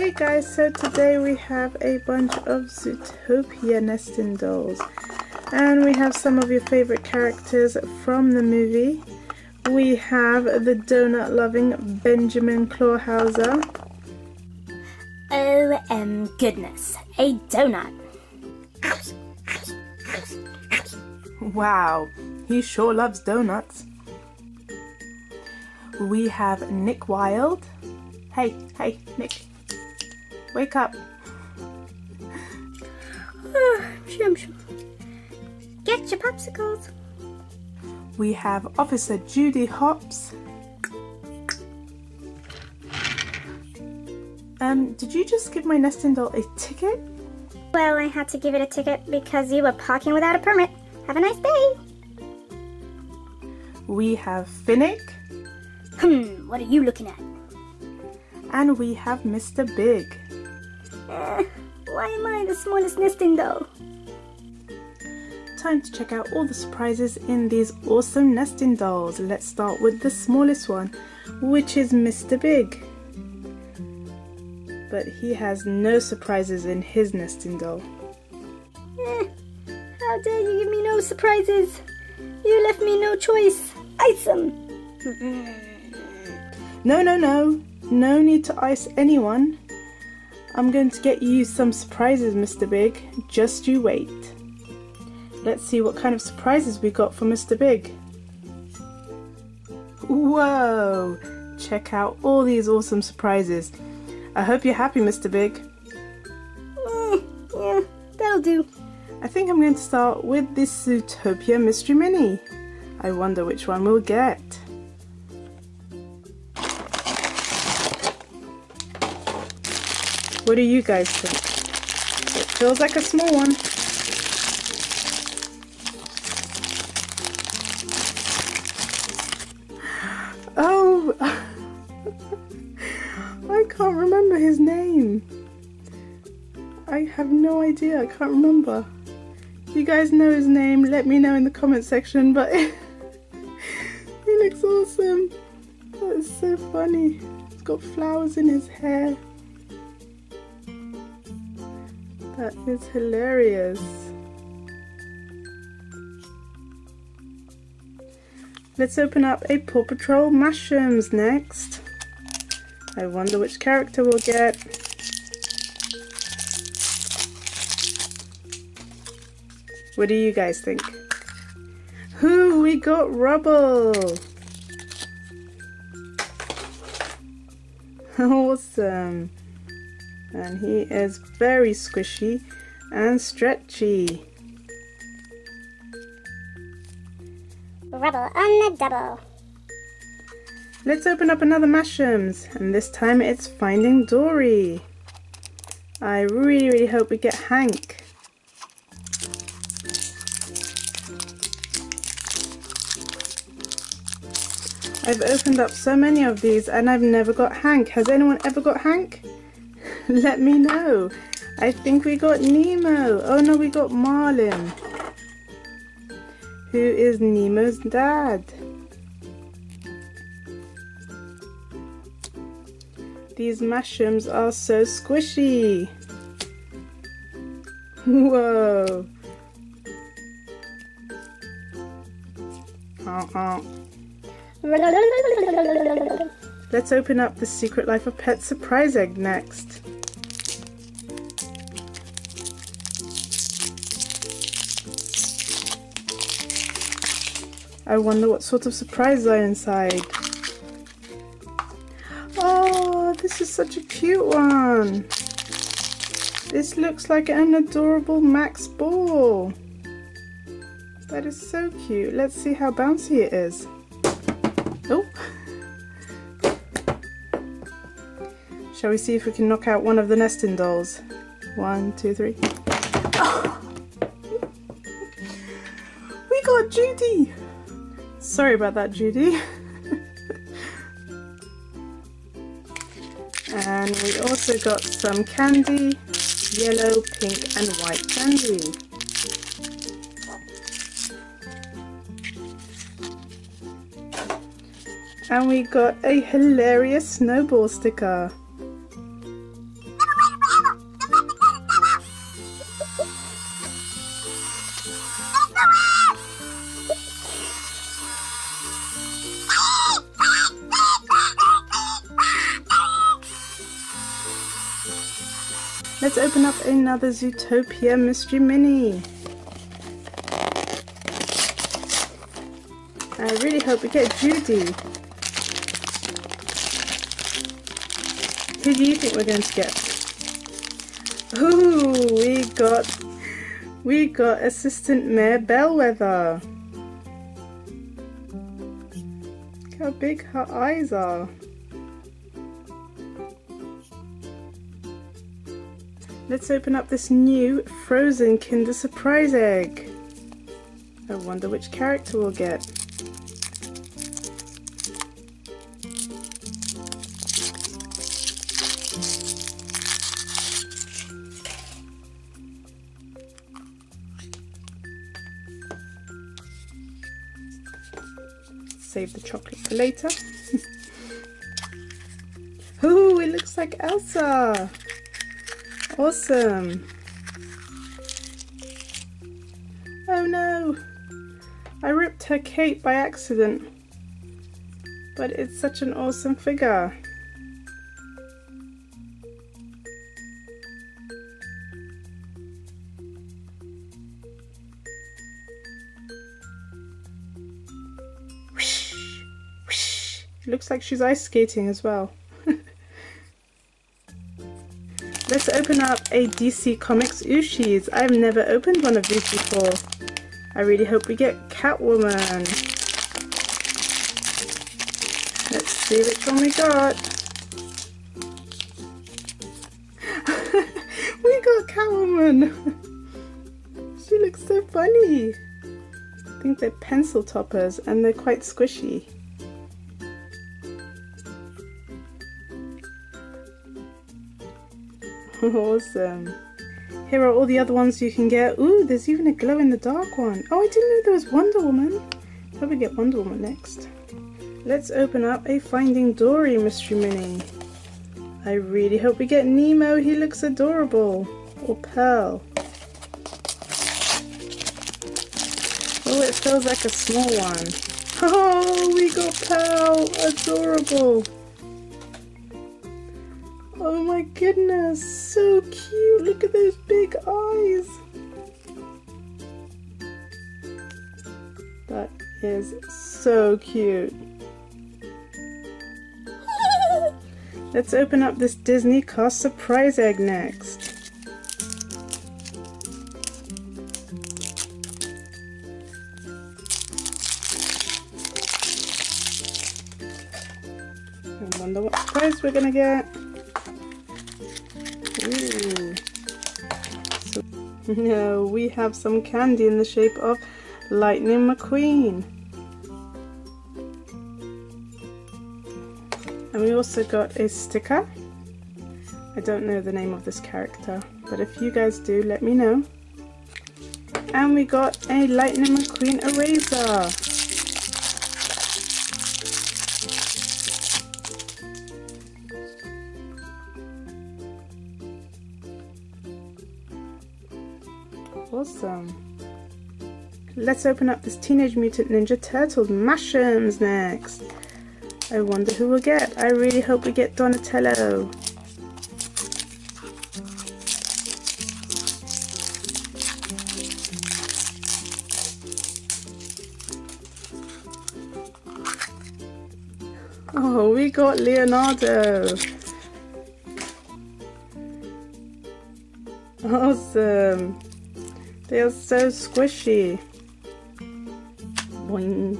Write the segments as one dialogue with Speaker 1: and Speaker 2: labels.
Speaker 1: Hey guys, so today we have a bunch of Zootopia nesting dolls and we have some of your favorite characters from the movie. We have the donut loving Benjamin Clawhauser.
Speaker 2: Oh um goodness, a donut.
Speaker 1: Wow, he sure loves donuts. We have Nick Wilde. Hey, hey, Nick. Wake up.
Speaker 2: shum, shum. Get your popsicles.
Speaker 1: We have Officer Judy Hopps. Um, did you just give my nesting doll a ticket?
Speaker 2: Well, I had to give it a ticket because you were parking without a permit. Have a nice day.
Speaker 1: We have Finnick.
Speaker 2: Hmm, what are you looking at?
Speaker 1: And we have Mr. Big.
Speaker 2: Uh, why am I the smallest nesting doll?
Speaker 1: Time to check out all the surprises in these awesome nesting dolls. Let's start with the smallest one, which is Mr. Big. But he has no surprises in his nesting doll.
Speaker 2: Eh, how dare you give me no surprises? You left me no choice. Ice them.
Speaker 1: No, no, no. No need to ice anyone. I'm going to get you some surprises, Mr. Big. Just you wait. Let's see what kind of surprises we got for Mr. Big. Whoa! Check out all these awesome surprises. I hope you're happy, Mr. Big.
Speaker 2: Eh, yeah, that'll do.
Speaker 1: I think I'm going to start with this Zootopia Mystery Mini. I wonder which one we'll get. What do you guys think? It feels like a small one. Oh! I can't remember his name. I have no idea. I can't remember. If you guys know his name, let me know in the comment section. But he looks awesome. That is so funny. He's got flowers in his hair. That is hilarious. Let's open up a Paw Patrol Mashems next. I wonder which character we'll get. What do you guys think? Who we got Rubble! awesome! And he is very squishy and stretchy.
Speaker 2: Rubble on the double.
Speaker 1: Let's open up another mashems and this time it's Finding Dory. I really really hope we get Hank. I've opened up so many of these and I've never got Hank. Has anyone ever got Hank? Let me know. I think we got Nemo. Oh no, we got Marlin. Who is Nemo's dad? These mashems are so squishy. Whoa. Uh -uh. Let's open up the Secret Life of Pets surprise egg next. I wonder what sort of surprises are inside. Oh, this is such a cute one. This looks like an adorable Max ball. That is so cute. Let's see how bouncy it is. Oh. Shall we see if we can knock out one of the nesting dolls? One, two, three. Oh. We got Judy! Sorry about that, Judy. and we also got some candy, yellow, pink and white candy. And we got a hilarious snowball sticker. Another Zootopia Mystery Mini. I really hope we get Judy. Who do you think we're going to get? Ooh, we got we got Assistant Mayor Bellwether. Look how big her eyes are. Let's open up this new frozen Kinder Surprise egg. I wonder which character we'll get. Save the chocolate for later. Ooh, it looks like Elsa! Awesome! Oh no! I ripped her cape by accident. But it's such an awesome figure. Looks like she's ice skating as well. Let's open up a DC Comics Ooshies. I've never opened one of these before. I really hope we get Catwoman. Let's see which one we got. we got Catwoman. she looks so funny. I think they're pencil toppers and they're quite squishy. awesome. Here are all the other ones you can get. Ooh, there's even a glow in the dark one. Oh, I didn't know there was Wonder Woman. Probably get Wonder Woman next. Let's open up a Finding Dory mystery mini. I really hope we get Nemo. He looks adorable. Or Pearl. Oh, it feels like a small one. Oh, we got Pearl. Adorable. My goodness, so cute. Look at those big eyes. That is so cute. Let's open up this Disney Cars Surprise Egg next. I wonder what prize we're gonna get. no, we have some candy in the shape of Lightning McQueen. And we also got a sticker. I don't know the name of this character, but if you guys do, let me know. And we got a Lightning McQueen eraser. Awesome. Let's open up this Teenage Mutant Ninja Turtles Mashems next. I wonder who we'll get. I really hope we get Donatello. Oh, we got Leonardo. Awesome. They are so squishy. Boing.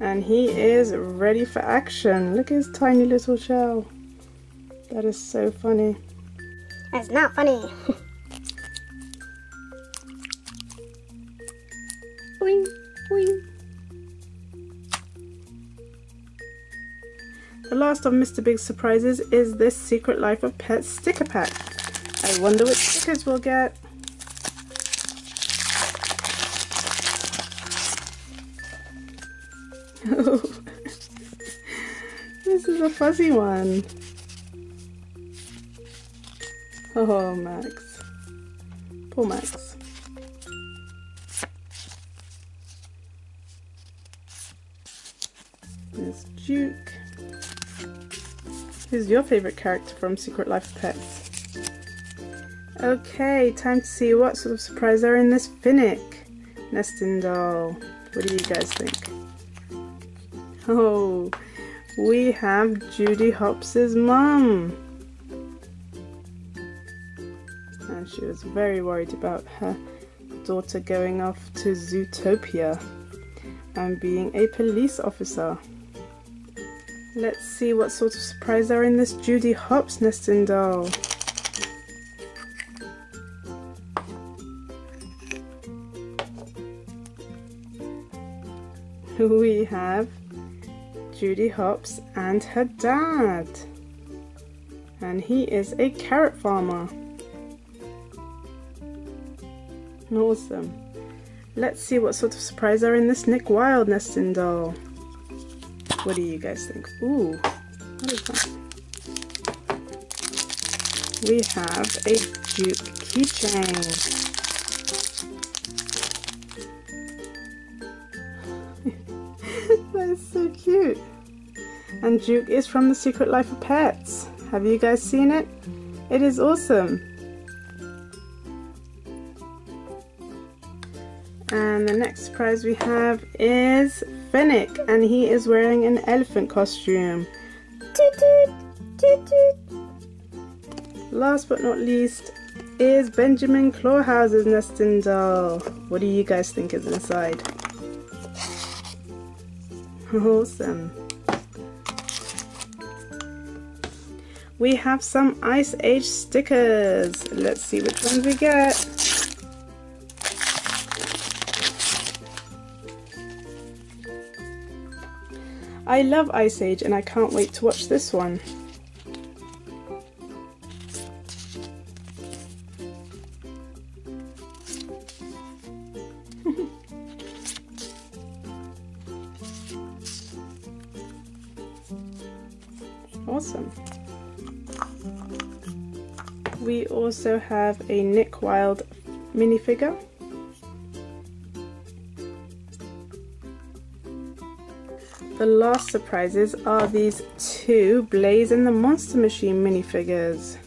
Speaker 1: And he is ready for action. Look at his tiny little shell. That is so funny.
Speaker 2: That's not funny.
Speaker 1: boing, boing. The last of Mr. Big's surprises is this Secret Life of Pets sticker pack. I wonder which stickers we'll get. Is a fuzzy one. Oh, Max. Poor Max. There's Duke. Who's your favourite character from Secret Life of Pets? Okay, time to see what sort of surprise are in this Finnick nesting doll. What do you guys think? Oh, we have Judy Hopps' mum. And she was very worried about her daughter going off to Zootopia and being a police officer. Let's see what sort of surprise are in this Judy Hopps nesting doll. we have Judy Hopps and her dad. And he is a carrot farmer. Awesome. Let's see what sort of surprise are in this Nick Wilde nesting doll. What do you guys think? Ooh, what is that? We have a Duke keychain. And Duke is from The Secret Life of Pets. Have you guys seen it? It is awesome. And the next surprise we have is Finnick, and he is wearing an elephant costume. Last but not least is Benjamin Clawhouse's nesting doll. What do you guys think is inside? Awesome. We have some Ice Age stickers. Let's see which ones we get. I love Ice Age and I can't wait to watch this one. Also have a Nick Wilde minifigure. The last surprises are these two Blaze and the Monster Machine minifigures.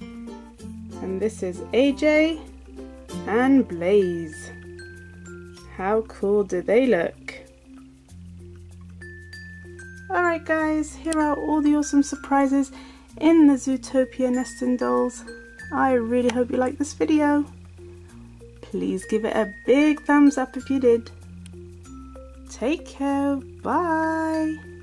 Speaker 1: And this is AJ and Blaze. How cool do they look? Alright guys, here are all the awesome surprises in the Zootopia nesting dolls. I really hope you liked this video. Please give it a big thumbs up if you did. Take care, bye!